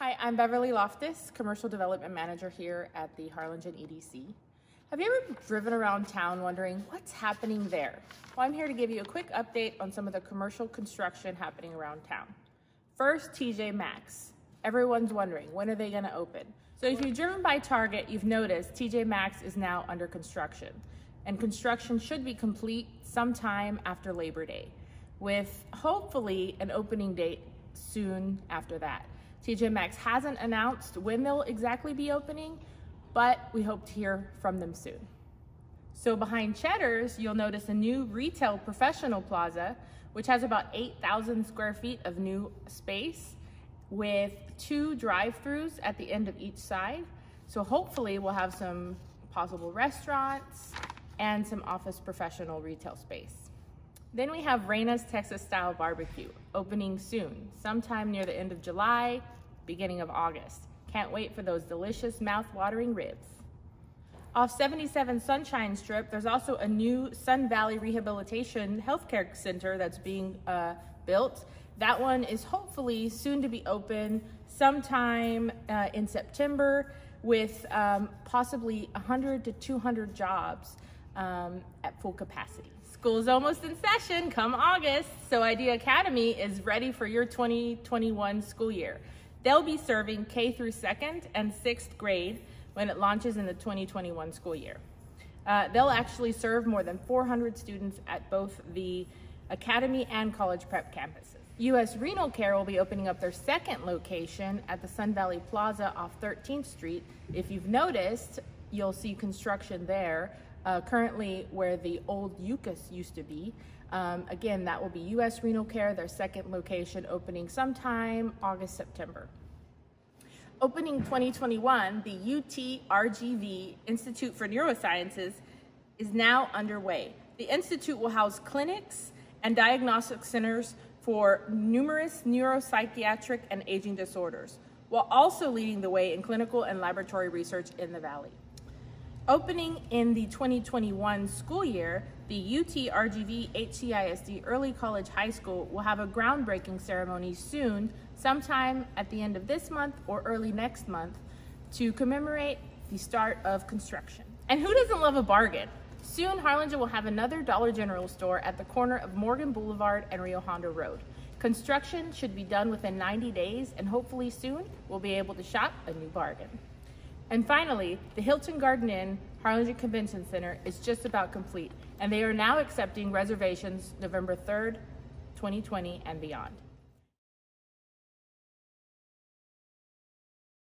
Hi, I'm Beverly Loftus, Commercial Development Manager here at the Harlingen EDC. Have you ever driven around town wondering what's happening there? Well, I'm here to give you a quick update on some of the commercial construction happening around town. First, TJ Maxx. Everyone's wondering, when are they gonna open? So if you've driven by Target, you've noticed TJ Maxx is now under construction. And construction should be complete sometime after Labor Day, with hopefully an opening date soon after that. TJ Maxx hasn't announced when they'll exactly be opening, but we hope to hear from them soon. So behind Cheddar's, you'll notice a new retail professional plaza, which has about 8,000 square feet of new space with two drive-throughs at the end of each side. So hopefully we'll have some possible restaurants and some office professional retail space. Then we have Reina's Texas Style Barbecue, opening soon, sometime near the end of July, beginning of August. Can't wait for those delicious mouth-watering ribs. Off 77 Sunshine Strip, there's also a new Sun Valley Rehabilitation Healthcare Center that's being uh, built. That one is hopefully soon to be open sometime uh, in September with um, possibly 100 to 200 jobs um, at full capacity. School is almost in session come August, so Idea Academy is ready for your 2021 school year. They'll be serving K through second and sixth grade when it launches in the 2021 school year. Uh, they'll actually serve more than 400 students at both the academy and college prep campuses. U.S. Renal Care will be opening up their second location at the Sun Valley Plaza off 13th Street. If you've noticed, you'll see construction there uh, currently where the old UCAS used to be. Um, again, that will be U.S. Renal Care, their second location opening sometime August, September. Opening 2021, the UT RGV Institute for Neurosciences is now underway. The Institute will house clinics and diagnostic centers for numerous neuropsychiatric and aging disorders, while also leading the way in clinical and laboratory research in the Valley. Opening in the 2021 school year, the UT RGV HCISD Early College High School will have a groundbreaking ceremony soon, sometime at the end of this month or early next month, to commemorate the start of construction. And who doesn't love a bargain? Soon, Harlingen will have another Dollar General store at the corner of Morgan Boulevard and Rio Hondo Road. Construction should be done within 90 days, and hopefully soon, we'll be able to shop a new bargain. And finally, the Hilton Garden Inn Harlingen Convention Center is just about complete, and they are now accepting reservations November 3rd, 2020 and beyond.